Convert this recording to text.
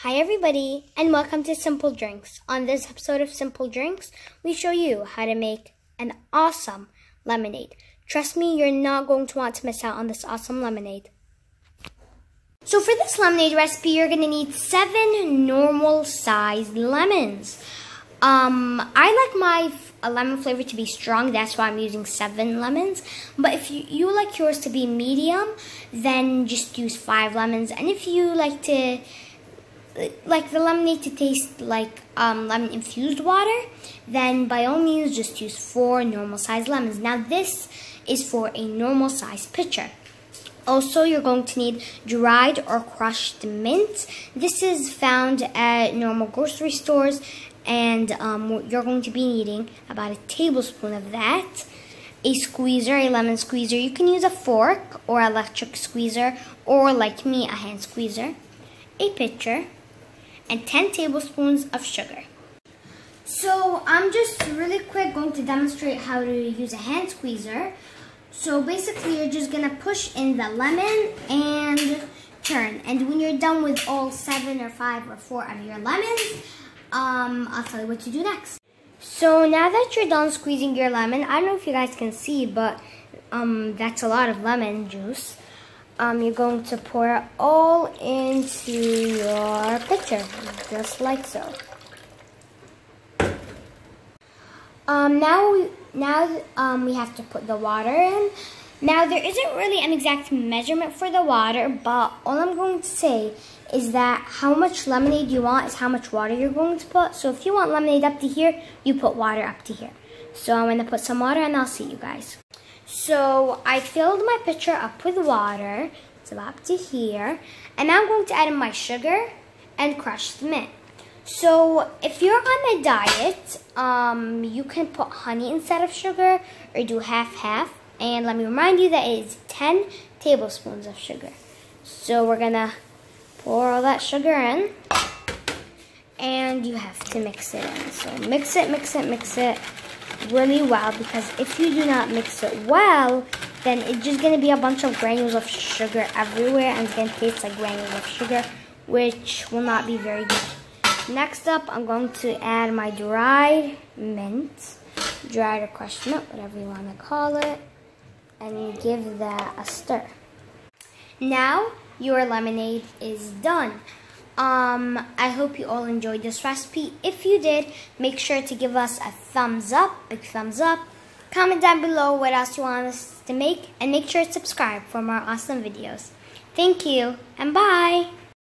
Hi everybody and welcome to Simple Drinks. On this episode of Simple Drinks, we show you how to make an awesome lemonade. Trust me, you're not going to want to miss out on this awesome lemonade. So for this lemonade recipe, you're going to need seven normal sized lemons. Um, I like my lemon flavor to be strong, that's why I'm using seven lemons. But if you, you like yours to be medium, then just use five lemons. And if you like to like the lemonade to taste like um, lemon infused water, then by all means just use four normal sized lemons. Now this is for a normal sized pitcher. Also, you're going to need dried or crushed mint. This is found at normal grocery stores, and um, you're going to be needing about a tablespoon of that. A squeezer, a lemon squeezer. You can use a fork or electric squeezer, or like me, a hand squeezer. A pitcher, and 10 tablespoons of sugar. So I'm just really quick going to demonstrate how to use a hand squeezer. So basically you're just gonna push in the lemon and turn. And when you're done with all seven or five or four of your lemons, um, I'll tell you what to do next. So now that you're done squeezing your lemon, I don't know if you guys can see, but um, that's a lot of lemon juice um, you're going to pour it all into your pitcher, just like so. Um, now, now um, we have to put the water in. Now, there isn't really an exact measurement for the water, but all I'm going to say is that how much lemonade you want is how much water you're going to put. So if you want lemonade up to here, you put water up to here. So I'm going to put some water and I'll see you guys. So I filled my pitcher up with water. It's about to here. And now I'm going to add in my sugar and crushed mint. So if you're on a diet, um, you can put honey instead of sugar or do half-half. And let me remind you that it is 10 tablespoons of sugar. So we're going to pour all that sugar in. And you have to mix it in. So mix it, mix it, mix it really well because if you do not mix it well, then it's just going to be a bunch of granules of sugar everywhere and it's going to taste like granules of sugar, which will not be very good. Next up, I'm going to add my dried mint, dried or crushed mint, whatever you want to call it, and give that a stir. Now, your lemonade is done. Um, I hope you all enjoyed this recipe. If you did, make sure to give us a thumbs up, big thumbs up. Comment down below what else you want us to make, and make sure to subscribe for more awesome videos. Thank you, and bye!